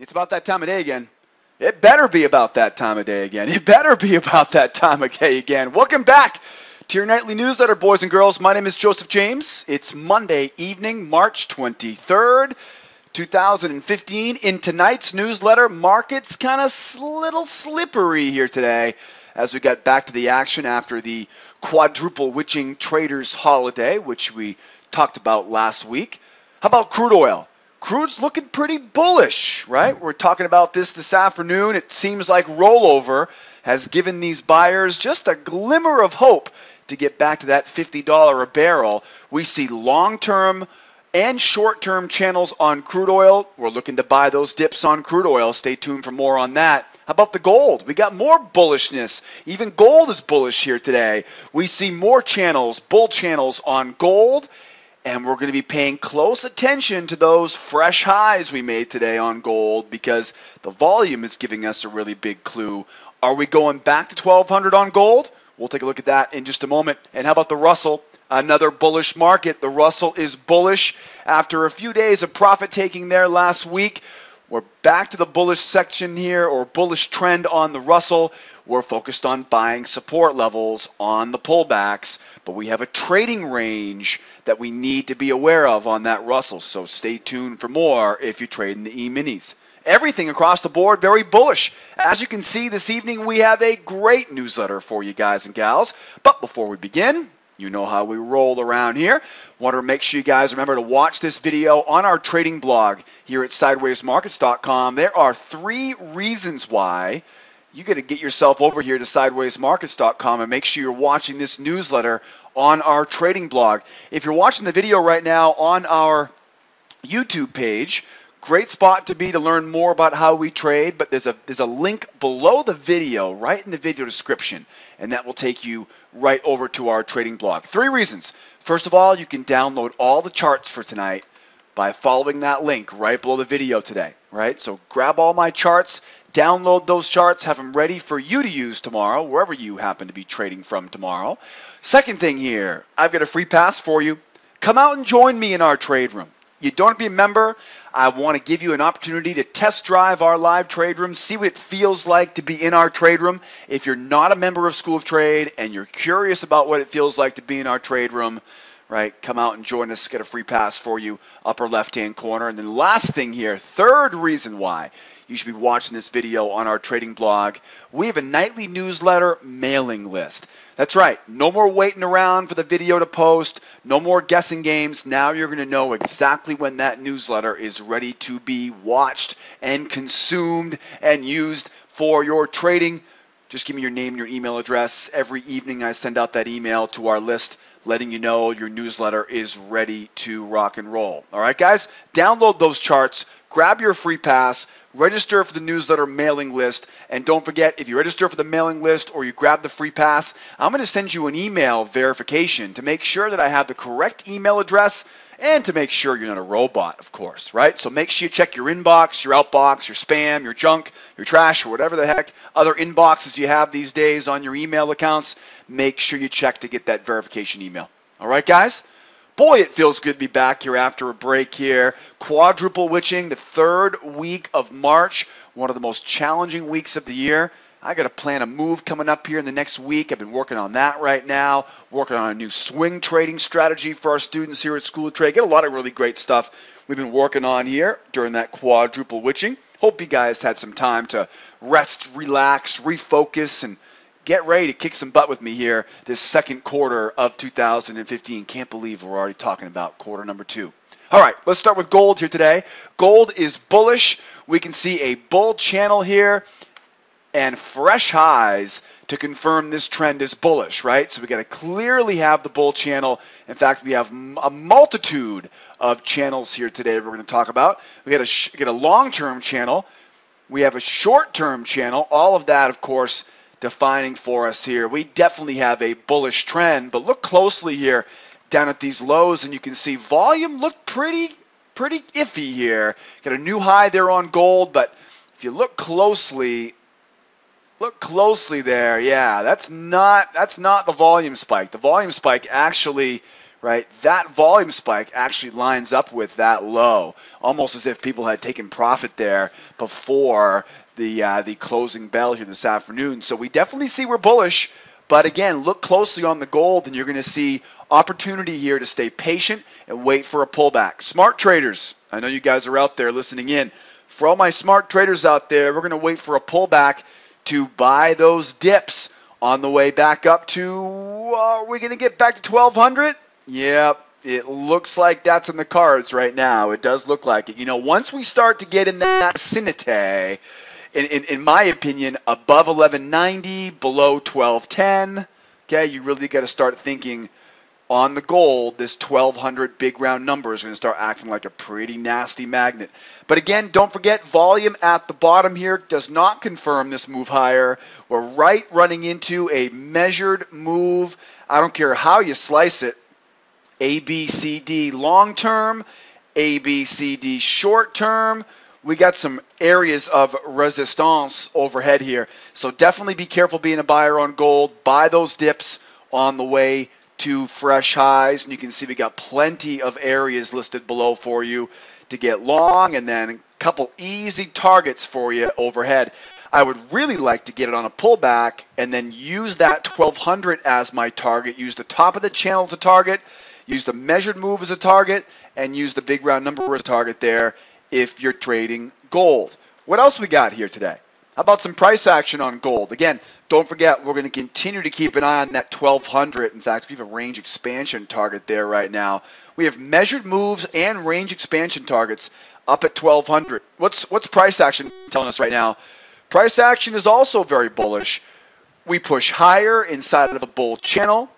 It's about that time of day again. It better be about that time of day again. It better be about that time of day again. Welcome back to your nightly newsletter, boys and girls. My name is Joseph James. It's Monday evening, March 23rd, 2015. In tonight's newsletter, markets kind of little slippery here today as we got back to the action after the quadruple witching traders holiday, which we talked about last week. How about crude oil? Crude's looking pretty bullish, right? We're talking about this this afternoon. It seems like rollover has given these buyers just a glimmer of hope to get back to that $50 a barrel. We see long term and short term channels on crude oil. We're looking to buy those dips on crude oil. Stay tuned for more on that. How about the gold? We got more bullishness. Even gold is bullish here today. We see more channels, bull channels on gold and we're going to be paying close attention to those fresh highs we made today on gold because the volume is giving us a really big clue. Are we going back to 1200 on gold? We'll take a look at that in just a moment. And how about the Russell? Another bullish market. The Russell is bullish after a few days of profit taking there last week. We're back to the bullish section here or bullish trend on the Russell. We're focused on buying support levels on the pullbacks, but we have a trading range that we need to be aware of on that Russell. So stay tuned for more if you trade in the E-minis. Everything across the board very bullish. As you can see this evening, we have a great newsletter for you guys and gals. But before we begin, you know how we roll around here. Want to make sure you guys remember to watch this video on our trading blog here at sidewaysmarkets.com. There are three reasons why you got to get yourself over here to sidewaysmarkets.com and make sure you're watching this newsletter on our trading blog. If you're watching the video right now on our YouTube page, great spot to be to learn more about how we trade, but there's a there's a link below the video, right in the video description, and that will take you right over to our trading blog. Three reasons. First of all, you can download all the charts for tonight by following that link right below the video today, right? So grab all my charts, download those charts, have them ready for you to use tomorrow, wherever you happen to be trading from tomorrow. Second thing here, I've got a free pass for you. Come out and join me in our trade room. You don't be a member. I want to give you an opportunity to test drive our live trade room, see what it feels like to be in our trade room. If you're not a member of School of Trade and you're curious about what it feels like to be in our trade room, right? Come out and join us, get a free pass for you, upper left hand corner. And then last thing here, third reason why you should be watching this video on our trading blog. We have a nightly newsletter mailing list. That's right, no more waiting around for the video to post, no more guessing games. Now you're going to know exactly when that newsletter is ready to be watched and consumed and used for your trading. Just give me your name and your email address. Every evening I send out that email to our list letting you know your newsletter is ready to rock and roll. All right, guys? Download those charts, grab your free pass, register for the newsletter mailing list, and don't forget if you register for the mailing list or you grab the free pass, I'm going to send you an email verification to make sure that I have the correct email address and to make sure you're not a robot, of course, right? So make sure you check your inbox, your outbox, your spam, your junk, your trash, or whatever the heck other inboxes you have these days on your email accounts. Make sure you check to get that verification email. All right, guys? Boy, it feels good to be back here after a break here. Quadruple witching, the third week of March, one of the most challenging weeks of the year. I got to plan a move coming up here in the next week. I've been working on that right now, working on a new swing trading strategy for our students here at School of Trade. Get a lot of really great stuff we've been working on here during that quadruple witching. Hope you guys had some time to rest, relax, refocus, and get ready to kick some butt with me here this second quarter of 2015. Can't believe we're already talking about quarter number two. All right, let's start with gold here today. Gold is bullish. We can see a bull channel here and fresh highs to confirm this trend is bullish, right? So we got to clearly have the bull channel. In fact, we have a multitude of channels here today we're going to talk about. We got a, get a long-term channel. We have a short-term channel. All of that, of course, defining for us here. We definitely have a bullish trend, but look closely here down at these lows and you can see volume looked pretty pretty iffy here. Got a new high there on gold, but if you look closely, Look closely there. Yeah, that's not that's not the volume spike. The volume spike actually right? That volume spike actually lines up with that low, almost as if people had taken profit there before the uh, the closing bell here this afternoon. So we definitely see we're bullish. But again, look closely on the gold, and you're going to see opportunity here to stay patient and wait for a pullback. Smart traders, I know you guys are out there listening in. For all my smart traders out there, we're going to wait for a pullback to buy those dips on the way back up to. Uh, are we going to get back to 1200? Yep, it looks like that's in the cards right now. It does look like it. You know, once we start to get in that vicinity, in, in, in my opinion, above 1190, below 1210, okay, you really got to start thinking on the gold, this 1200 big round number is going to start acting like a pretty nasty magnet. But again, don't forget volume at the bottom here does not confirm this move higher. We're right running into a measured move. I don't care how you slice it. A, B, C, D long term, A, B, C, D short term. We got some areas of resistance overhead here. So definitely be careful being a buyer on gold. Buy those dips on the way to fresh highs. And you can see we got plenty of areas listed below for you to get long and then a couple easy targets for you overhead. I would really like to get it on a pullback and then use that 1200 as my target. Use the top of the channel as a target Use the measured move as a target and use the big round number as a target there if you're trading gold. What else we got here today? How about some price action on gold? Again, don't forget we're going to continue to keep an eye on that 1200. In fact, we have a range expansion target there right now. We have measured moves and range expansion targets up at 1200. What's what's price action telling us right now? Price action is also very bullish. We push higher inside of a bull channel.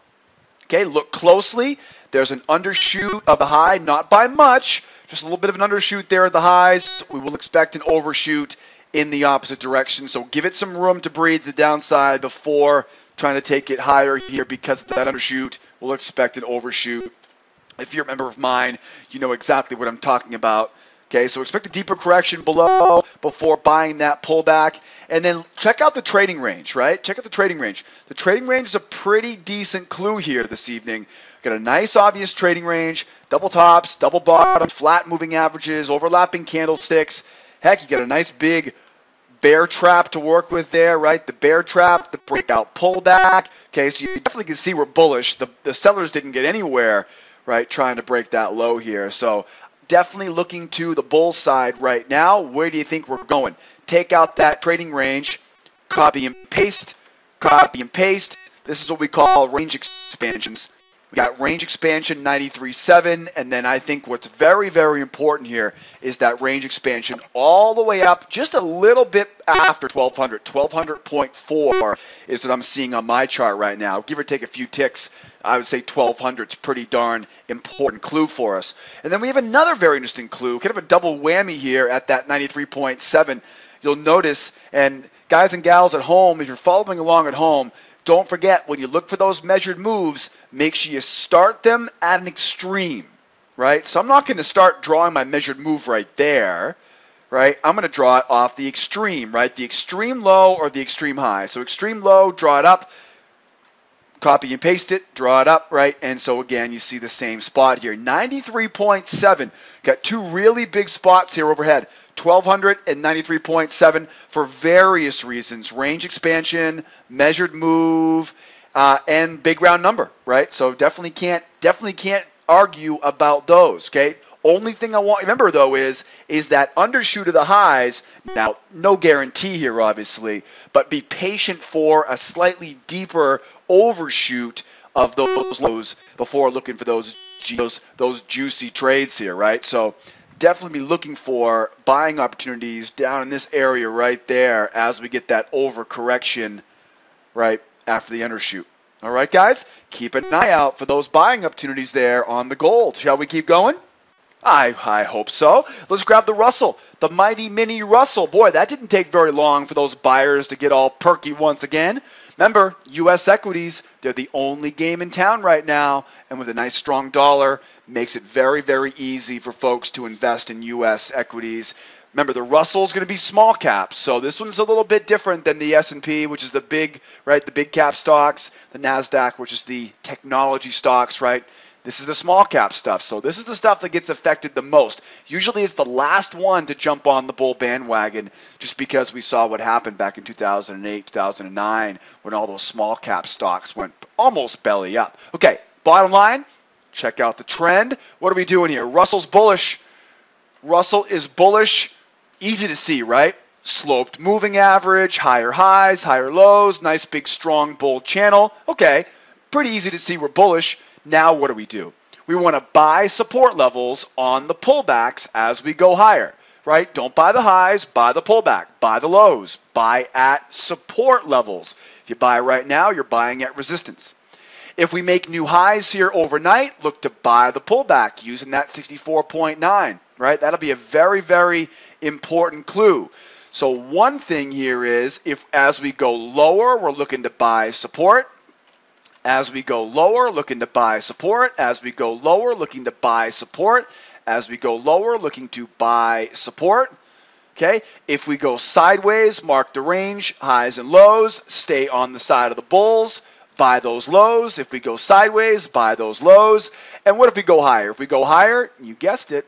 Okay, look closely. There's an undershoot of the high, not by much, just a little bit of an undershoot there at the highs. We will expect an overshoot in the opposite direction. So give it some room to breathe the downside before trying to take it higher here because that undershoot. We'll expect an overshoot. If you're a member of mine, you know exactly what I'm talking about. Okay, so expect a deeper correction below before buying that pullback. And then check out the trading range, right? Check out the trading range. The trading range is a pretty decent clue here this evening. Got a nice obvious trading range, double tops, double bottoms, flat moving averages, overlapping candlesticks. Heck, you got a nice big bear trap to work with there, right? The bear trap, the breakout pullback. Okay, so you definitely can see we're bullish. The, the sellers didn't get anywhere, right, trying to break that low here. So definitely looking to the bull side right now. Where do you think we're going? Take out that trading range, copy and paste, copy and paste. This is what we call range expansions. We got range expansion 93.7, and then I think what's very, very important here is that range expansion all the way up just a little bit after 1200. 1200.4 is what I'm seeing on my chart right now. Give or take a few ticks, I would say 1200 is pretty darn important clue for us. And then we have another very interesting clue, kind of a double whammy here at that 93.7. You'll notice, and guys and gals at home, if you're following along at home, don't forget, when you look for those measured moves, make sure you start them at an extreme, right? So I'm not going to start drawing my measured move right there, right? I'm going to draw it off the extreme, right? The extreme low or the extreme high. So extreme low, draw it up, copy and paste it, draw it up, right? And so again, you see the same spot here. 93.7. Got two really big spots here overhead. 1293.7 for various reasons range expansion, measured move, uh, and big round number, right? So definitely can't definitely can't argue about those. Okay. Only thing I want remember though is is that undershoot of the highs. Now, no guarantee here, obviously, but be patient for a slightly deeper overshoot of those lows before looking for those those those juicy trades here, right? So definitely be looking for buying opportunities down in this area right there as we get that overcorrection right after the undershoot. All right, guys, keep an eye out for those buying opportunities there on the gold. Shall we keep going? I, I hope so. Let's grab the Russell, the mighty mini Russell. Boy, that didn't take very long for those buyers to get all perky once again. Remember, U.S. equities, they're the only game in town right now, and with a nice strong dollar, makes it very, very easy for folks to invest in U.S. equities. Remember, the Russell is going to be small caps, so this one's a little bit different than the S&P, which is the big, right, the big cap stocks, the Nasdaq, which is the technology stocks, right. This is the small cap stuff. So this is the stuff that gets affected the most. Usually it's the last one to jump on the bull bandwagon just because we saw what happened back in 2008, 2009 when all those small cap stocks went almost belly up. Okay, bottom line, check out the trend. What are we doing here? Russell's bullish. Russell is bullish. Easy to see, right? Sloped moving average, higher highs, higher lows, nice big strong bull channel. Okay, pretty easy to see we're bullish. Now what do we do? We want to buy support levels on the pullbacks as we go higher, right? Don't buy the highs, buy the pullback, buy the lows, buy at support levels. If you buy right now, you're buying at resistance. If we make new highs here overnight, look to buy the pullback using that 64.9, right? That'll be a very, very important clue. So one thing here is if as we go lower, we're looking to buy support. As we go lower, looking to buy support. As we go lower, looking to buy support. As we go lower, looking to buy support. Okay, if we go sideways, mark the range, highs and lows, stay on the side of the bulls, buy those lows. If we go sideways, buy those lows. And what if we go higher? If we go higher, you guessed it,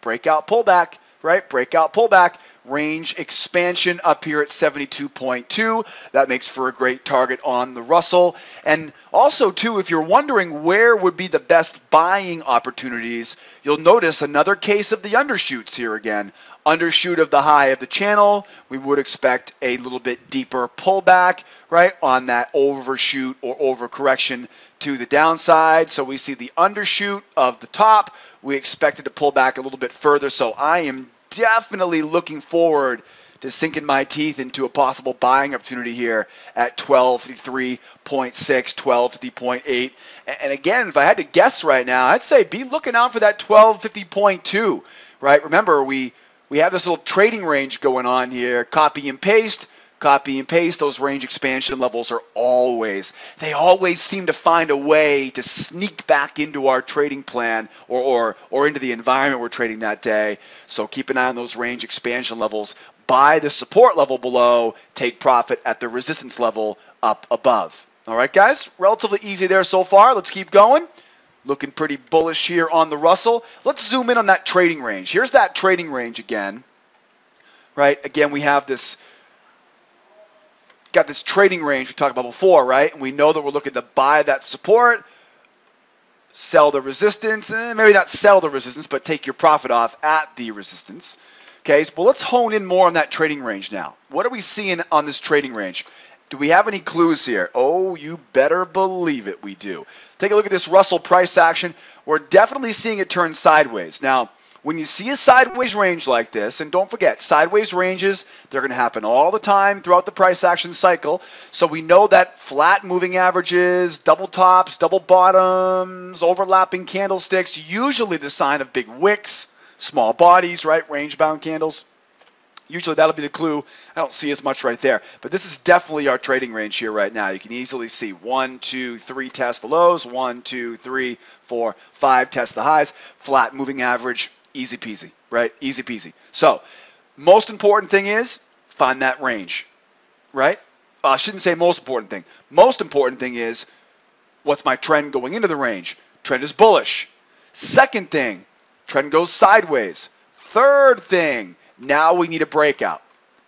breakout pullback, right? Breakout pullback range expansion up here at 72.2. That makes for a great target on the Russell. And also, too, if you're wondering where would be the best buying opportunities, you'll notice another case of the undershoots here again. Undershoot of the high of the channel, we would expect a little bit deeper pullback, right, on that overshoot or overcorrection to the downside. So we see the undershoot of the top. We expect it to pull back a little bit further. So I am definitely looking forward to sinking my teeth into a possible buying opportunity here at 1253.6, 1250.8. And again, if I had to guess right now, I'd say be looking out for that 1250.2, right? Remember, we we have this little trading range going on here, copy and paste copy and paste, those range expansion levels are always, they always seem to find a way to sneak back into our trading plan or, or, or into the environment we're trading that day. So keep an eye on those range expansion levels. Buy the support level below, take profit at the resistance level up above. All right, guys, relatively easy there so far. Let's keep going. Looking pretty bullish here on the Russell. Let's zoom in on that trading range. Here's that trading range again. Right? Again, we have this got this trading range we talked about before, right? And we know that we're looking to buy that support, sell the resistance, and maybe not sell the resistance, but take your profit off at the resistance. Okay, well, let's hone in more on that trading range now. What are we seeing on this trading range? Do we have any clues here? Oh, you better believe it, we do. Take a look at this Russell price action. We're definitely seeing it turn sideways. Now, when you see a sideways range like this, and don't forget, sideways ranges, they're going to happen all the time throughout the price action cycle. So we know that flat moving averages, double tops, double bottoms, overlapping candlesticks, usually the sign of big wicks, small bodies, right? Range bound candles. Usually that'll be the clue. I don't see as much right there. But this is definitely our trading range here right now. You can easily see one, two, three test the lows, one, two, three, four, five test the highs, flat moving average, Easy peasy, right? Easy peasy. So, most important thing is find that range, right? Uh, I shouldn't say most important thing. Most important thing is what's my trend going into the range? Trend is bullish. Second thing, trend goes sideways. Third thing, now we need a breakout.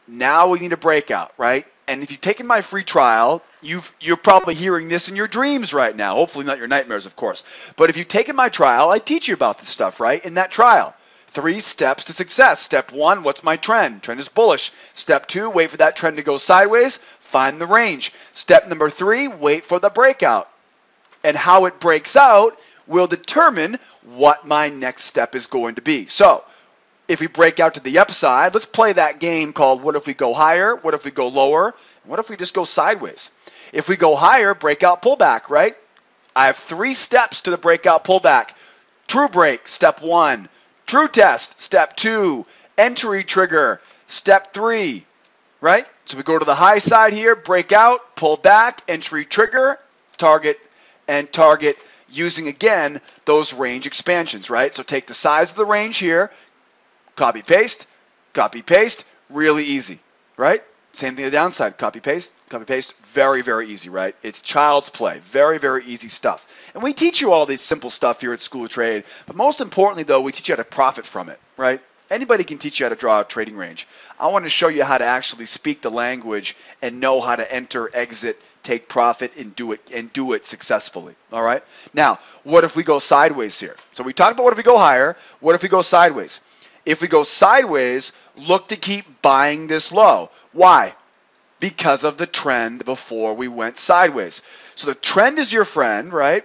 Now we need a breakout, right? And if you've taken my free trial, you've, you're probably hearing this in your dreams right now. Hopefully not your nightmares, of course. But if you've taken my trial, I teach you about this stuff, right? In that trial. Three steps to success. Step one, what's my trend? Trend is bullish. Step two, wait for that trend to go sideways. Find the range. Step number three, wait for the breakout. And how it breaks out will determine what my next step is going to be. So, if we break out to the upside, let's play that game called what if we go higher? What if we go lower? What if we just go sideways? If we go higher, breakout pullback, right? I have three steps to the breakout pullback. True break, step one. True test, step two. Entry trigger, step three, right? So we go to the high side here, break out, pull back, entry trigger, target, and target using again those range expansions, right? So take the size of the range here, Copy paste, copy paste, really easy, right? Same thing the downside. Copy paste, copy paste. Very, very easy, right? It's child's play. Very, very easy stuff. And we teach you all these simple stuff here at School of Trade. But most importantly, though, we teach you how to profit from it, right? Anybody can teach you how to draw a trading range. I want to show you how to actually speak the language and know how to enter, exit, take profit, and do it and do it successfully. All right. Now, what if we go sideways here? So we talked about what if we go higher. What if we go sideways? If we go sideways, look to keep buying this low. Why? Because of the trend before we went sideways. So the trend is your friend, right?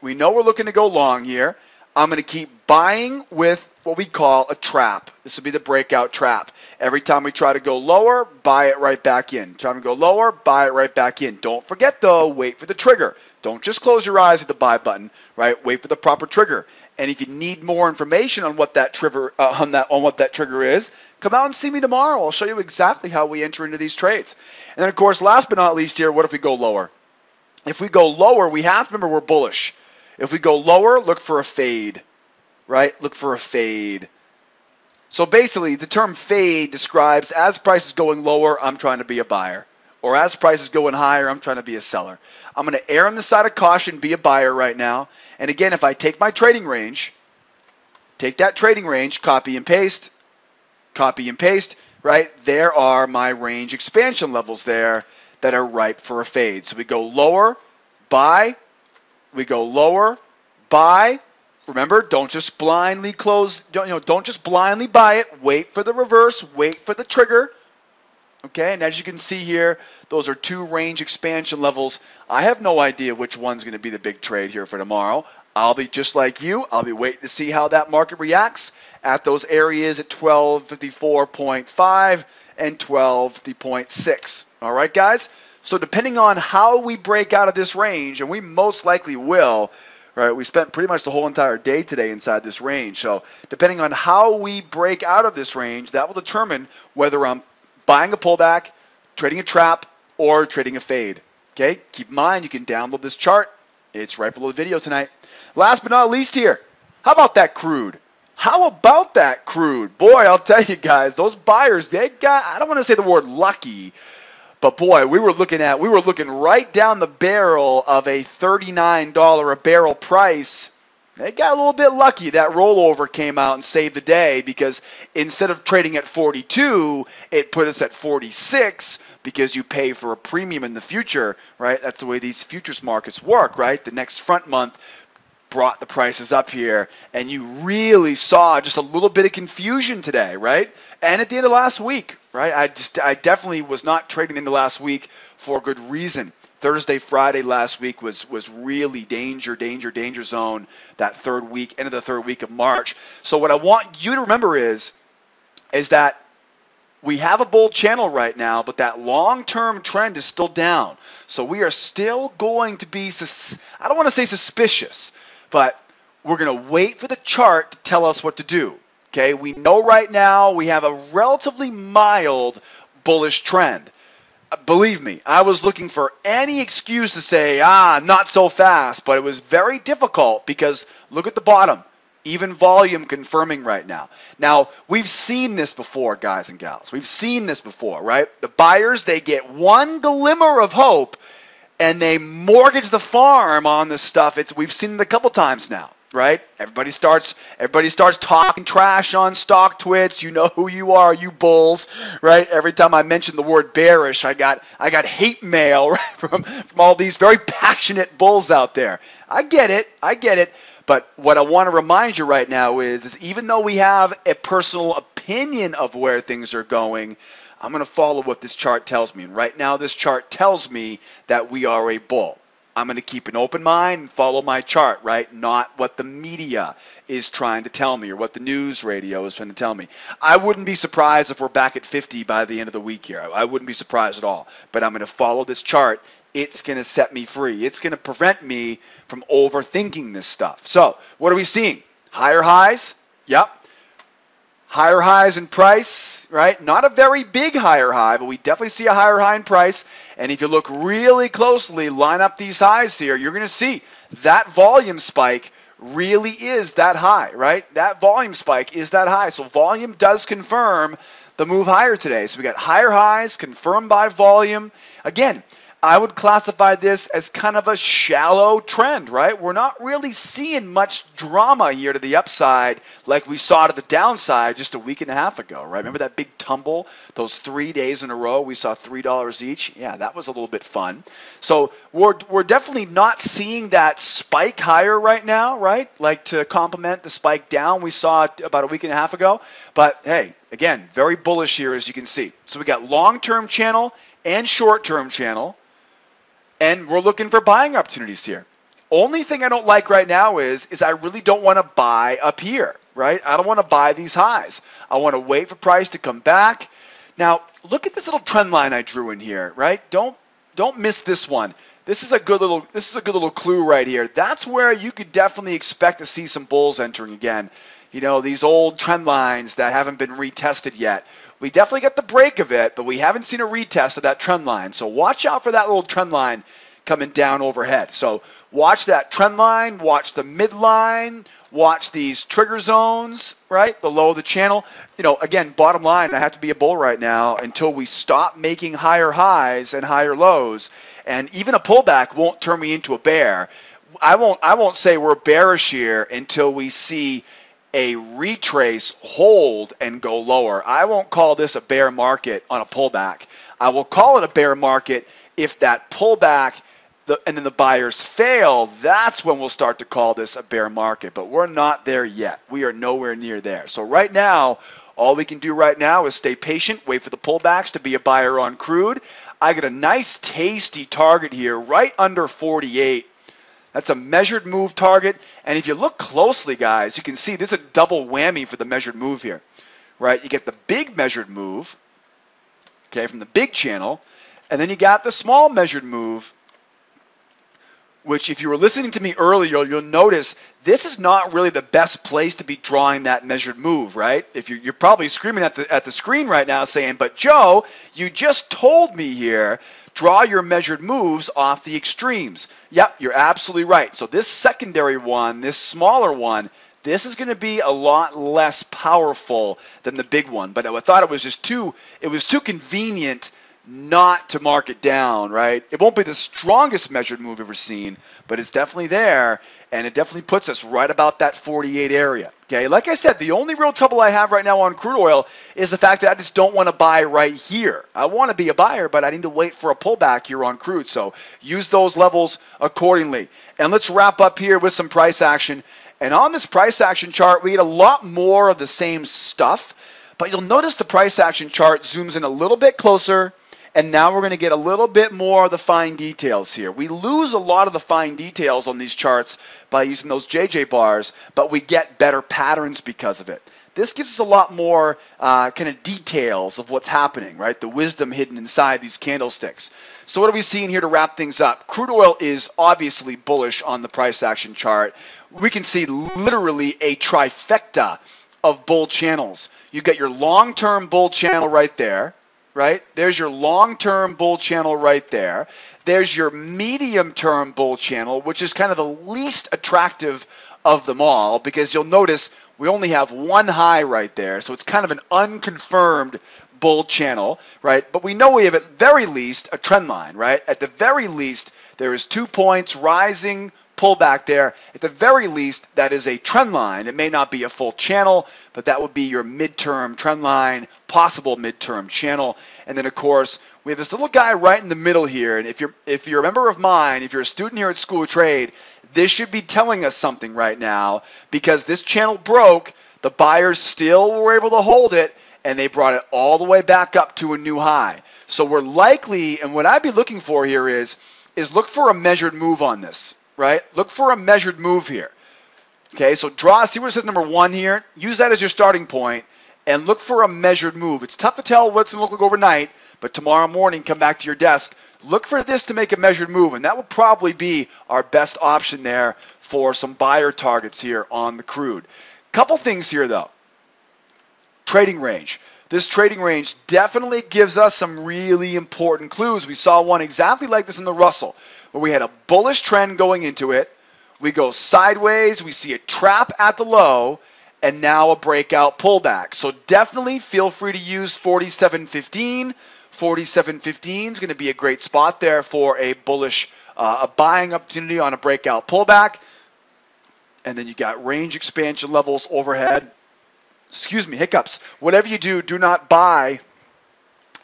We know we're looking to go long here. I'm going to keep buying with what we call a trap. This will be the breakout trap. Every time we try to go lower, buy it right back in. Try to go lower, buy it right back in. Don't forget though, wait for the trigger. Don't just close your eyes at the buy button, right? Wait for the proper trigger. And if you need more information on what that trigger uh, on that on what that trigger is, come out and see me tomorrow. I'll show you exactly how we enter into these trades. And then of course, last but not least here, what if we go lower? If we go lower, we have to remember we're bullish. If we go lower, look for a fade, right? Look for a fade. So basically, the term fade describes as price is going lower, I'm trying to be a buyer. Or as price is going higher, I'm trying to be a seller. I'm going to err on the side of caution, be a buyer right now. And again, if I take my trading range, take that trading range, copy and paste, copy and paste, right? There are my range expansion levels there that are ripe for a fade. So we go lower, buy, we go lower, buy. Remember, don't just blindly close, don't, you know, don't just blindly buy it. Wait for the reverse, wait for the trigger. Okay, and as you can see here, those are two range expansion levels. I have no idea which one's going to be the big trade here for tomorrow. I'll be just like you. I'll be waiting to see how that market reacts at those areas at 1254.5 and 1250.6. All right, guys? So depending on how we break out of this range, and we most likely will, right? We spent pretty much the whole entire day today inside this range. So depending on how we break out of this range, that will determine whether I'm buying a pullback, trading a trap, or trading a fade. Okay? Keep in mind, you can download this chart. It's right below the video tonight. Last but not least here, how about that crude? How about that crude? Boy, I'll tell you guys, those buyers, they got, I don't want to say the word lucky, but boy, we were looking at, we were looking right down the barrel of a $39 a barrel price. They got a little bit lucky. That rollover came out and saved the day because instead of trading at 42, it put us at 46 because you pay for a premium in the future, right? That's the way these futures markets work, right? The next front month brought the prices up here, and you really saw just a little bit of confusion today, right? And at the end of last week, right? I just I definitely was not trading into last week for a good reason. Thursday, Friday last week was was really danger, danger, danger zone. That third week, end of the third week of March. So what I want you to remember is, is that we have a bull channel right now, but that long-term trend is still down. So we are still going to be, sus- I don't want to say suspicious, but we're going to wait for the chart to tell us what to do. Okay, we know right now we have a relatively mild bullish trend. Uh, believe me, I was looking for any excuse to say, ah, not so fast, but it was very difficult because look at the bottom. Even volume confirming right now. Now, we've seen this before, guys and gals. We've seen this before, right? The buyers, they get one glimmer of hope and they mortgage the farm on this stuff. It's we've seen it a couple times now, right? Everybody starts everybody starts talking trash on StockTwits. You know who you are, you bulls, right? Every time I mention the word bearish, I got I got hate mail right, from from all these very passionate bulls out there. I get it, I get it. But what I want to remind you right now is, is even though we have a personal opinion of where things are going, I'm going to follow what this chart tells me. And right now, this chart tells me that we are a bull. I'm going to keep an open mind and follow my chart, right? Not what the media is trying to tell me or what the news radio is trying to tell me. I wouldn't be surprised if we're back at 50 by the end of the week here. I wouldn't be surprised at all. But I'm going to follow this chart. It's going to set me free. It's going to prevent me from overthinking this stuff. So, what are we seeing? Higher highs? Yep higher highs in price, right? Not a very big higher high, but we definitely see a higher high in price. And if you look really closely, line up these highs here, you're going to see that volume spike really is that high, right? That volume spike is that high. So volume does confirm the move higher today. So we got higher highs confirmed by volume. Again, I would classify this as kind of a shallow trend, right? We're not really seeing much drama here to the upside like we saw to the downside just a week and a half ago, right? Remember that big tumble, those three days in a row, we saw $3 each? Yeah, that was a little bit fun. So we're, we're definitely not seeing that spike higher right now, right? Like to complement the spike down we saw about a week and a half ago. But hey, again, very bullish here as you can see. So we got long-term channel and short-term channel and we're looking for buying opportunities here. Only thing I don't like right now is is I really don't want to buy up here, right? I don't want to buy these highs. I want to wait for price to come back. Now, look at this little trend line I drew in here, right? Don't don't miss this one. This is a good little this is a good little clue right here. That's where you could definitely expect to see some bulls entering again. You know, these old trend lines that haven't been retested yet. We definitely got the break of it, but we haven't seen a retest of that trend line. So watch out for that little trend line coming down overhead. So watch that trend line, watch the midline, watch these trigger zones, right? The low of the channel. You know, again, bottom line, I have to be a bull right now until we stop making higher highs and higher lows. And even a pullback won't turn me into a bear. I won't I won't say we're bearish here until we see a retrace, hold, and go lower. I won't call this a bear market on a pullback. I will call it a bear market if that pullback the, and then the buyers fail. That's when we'll start to call this a bear market. But we're not there yet. We are nowhere near there. So right now, all we can do right now is stay patient, wait for the pullbacks to be a buyer on crude. I get a nice tasty target here right under 48 that's a measured move target. And if you look closely, guys, you can see this is a double whammy for the measured move here, right? You get the big measured move, okay, from the big channel, and then you got the small measured move, which if you were listening to me earlier, you'll notice this is not really the best place to be drawing that measured move, right? If you're, you're probably screaming at the, at the screen right now saying, but Joe, you just told me here draw your measured moves off the extremes. Yep, you're absolutely right. So this secondary one, this smaller one, this is going to be a lot less powerful than the big one. But I thought it was just too it was too convenient not to mark it down, right? It won't be the strongest measured move ever seen, but it's definitely there, and it definitely puts us right about that 48 area. Okay, like I said, the only real trouble I have right now on crude oil is the fact that I just don't want to buy right here. I want to be a buyer, but I need to wait for a pullback here on crude. So use those levels accordingly. And let's wrap up here with some price action. And on this price action chart, we get a lot more of the same stuff, but you'll notice the price action chart zooms in a little bit closer and now we're going to get a little bit more of the fine details here. We lose a lot of the fine details on these charts by using those JJ bars, but we get better patterns because of it. This gives us a lot more uh, kind of details of what's happening, right? The wisdom hidden inside these candlesticks. So what are we seeing here to wrap things up? Crude oil is obviously bullish on the price action chart. We can see literally a trifecta of bull channels. You get your long-term bull channel right there, right? There's your long-term bull channel right there. There's your medium-term bull channel, which is kind of the least attractive of them all because you'll notice we only have one high right there. So it's kind of an unconfirmed bull channel, right? But we know we have at very least a trend line, right? At the very least, there is two points rising pullback there. At the very least, that is a trend line. It may not be a full channel, but that would be your midterm trend line, possible midterm channel. And then, of course, we have this little guy right in the middle here. And if you're if you're a member of mine, if you're a student here at School of Trade, this should be telling us something right now because this channel broke. The buyers still were able to hold it, and they brought it all the way back up to a new high. So we're likely, and what I'd be looking for here is is look for a measured move on this right? Look for a measured move here. Okay, so draw, see where it says number one here? Use that as your starting point and look for a measured move. It's tough to tell what's going to look like overnight, but tomorrow morning, come back to your desk. Look for this to make a measured move, and that will probably be our best option there for some buyer targets here on the crude. Couple things here, though. Trading range. This trading range definitely gives us some really important clues. We saw one exactly like this in the Russell where we had a bullish trend going into it. We go sideways, we see a trap at the low, and now a breakout pullback. So definitely feel free to use 47.15. 47.15 is going to be a great spot there for a bullish, uh, a buying opportunity on a breakout pullback. And then you got range expansion levels overhead. Excuse me, hiccups. Whatever you do, do not buy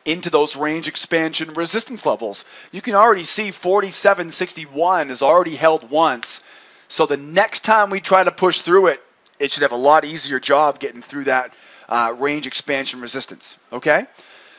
into those range expansion resistance levels. You can already see 47.61 is already held once. So the next time we try to push through it, it should have a lot easier job getting through that uh, range expansion resistance. Okay?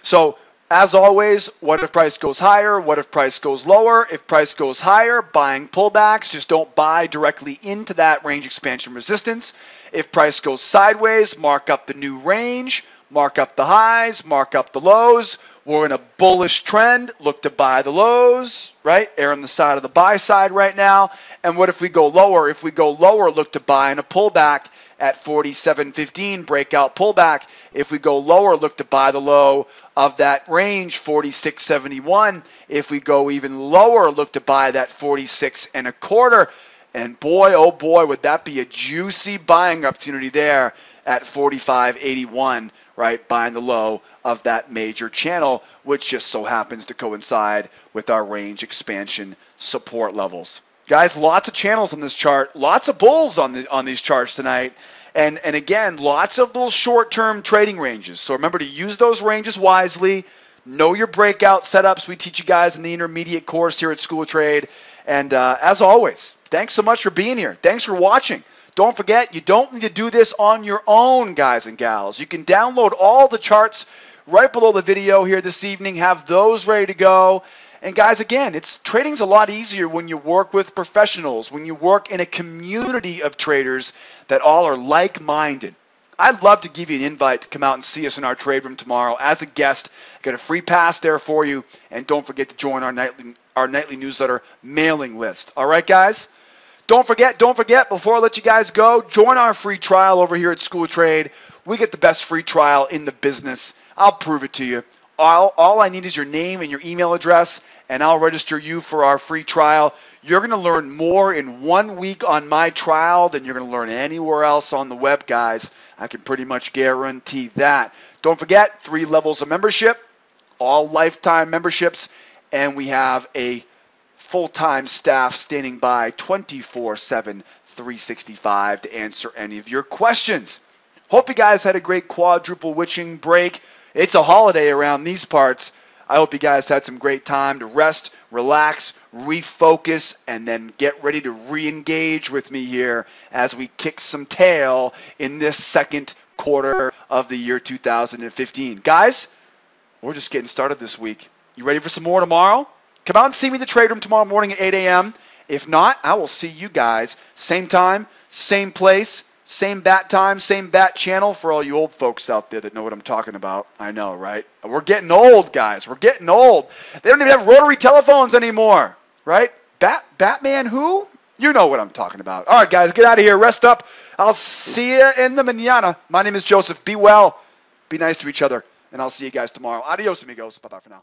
So as always, what if price goes higher? What if price goes lower? If price goes higher, buying pullbacks, just don't buy directly into that range expansion resistance. If price goes sideways, mark up the new range mark up the highs, mark up the lows. We're in a bullish trend. Look to buy the lows, right? Err on the side of the buy side right now. And what if we go lower? If we go lower, look to buy in a pullback at 47.15, breakout pullback. If we go lower, look to buy the low of that range, 46.71. If we go even lower, look to buy that 46 and a quarter. And boy, oh boy, would that be a juicy buying opportunity there at 45.81 right, buying the low of that major channel, which just so happens to coincide with our range expansion support levels. Guys, lots of channels on this chart, lots of bulls on the on these charts tonight. And and again, lots of little short-term trading ranges. So remember to use those ranges wisely. Know your breakout setups. We teach you guys in the intermediate course here at School of Trade. And uh, as always, thanks so much for being here. Thanks for watching. Don't forget, you don't need to do this on your own, guys and gals. You can download all the charts right below the video here this evening, have those ready to go. And guys, again, it's trading's a lot easier when you work with professionals, when you work in a community of traders that all are like-minded. I'd love to give you an invite to come out and see us in our trade room tomorrow as a guest. Got a free pass there for you, and don't forget to join our nightly our nightly newsletter mailing list. All right, guys. Don't forget, don't forget, before I let you guys go, join our free trial over here at School Trade. We get the best free trial in the business. I'll prove it to you. All, all I need is your name and your email address, and I'll register you for our free trial. You're going to learn more in one week on my trial than you're going to learn anywhere else on the web, guys. I can pretty much guarantee that. Don't forget, three levels of membership, all lifetime memberships, and we have a full time staff standing by 24 7, 365 to answer any of your questions. Hope you guys had a great quadruple witching break. It's a holiday around these parts. I hope you guys had some great time to rest, relax, refocus, and then get ready to re engage with me here as we kick some tail in this second quarter of the year 2015. Guys, we're just getting started this week. You ready for some more tomorrow? Come out and see me in the trade room tomorrow morning at 8 a.m. If not, I will see you guys same time, same place, same bat time, same bat channel for all you old folks out there that know what I'm talking about. I know, right? We're getting old, guys. We're getting old. They don't even have rotary telephones anymore, right? Bat Batman who? You know what I'm talking about. All right, guys, get out of here. Rest up. I'll see you in the manana. My name is Joseph. Be well. Be nice to each other. And I'll see you guys tomorrow. Adios, amigos. Bye-bye for now.